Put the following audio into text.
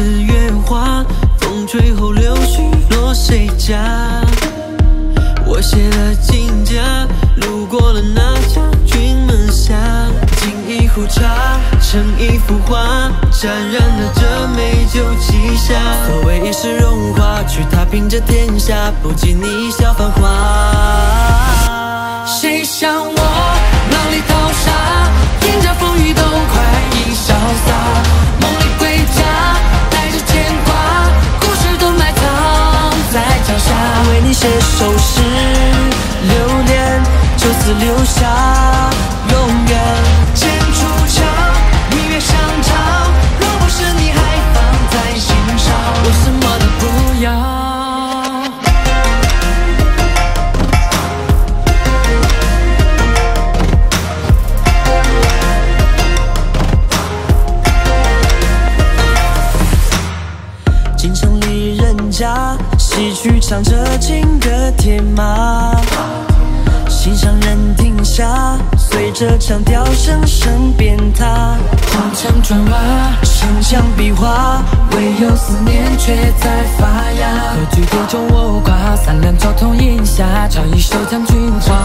四月花，风吹后柳絮落谁家？我写了金甲，路过了那家君门下，敬一壶茶，成一幅画，沾染了这美酒旗下。所谓一世荣华，去踏平这天下，不及你。一笑繁华。谁像我？你写首诗，留恋就此留下，家，戏曲唱着情歌铁马，心上人停下，随着长调声声遍踏。红墙砖瓦，城墙壁画，唯有思念却在发芽。何惧多愁我挂，三两朝同饮下，唱一首将军话。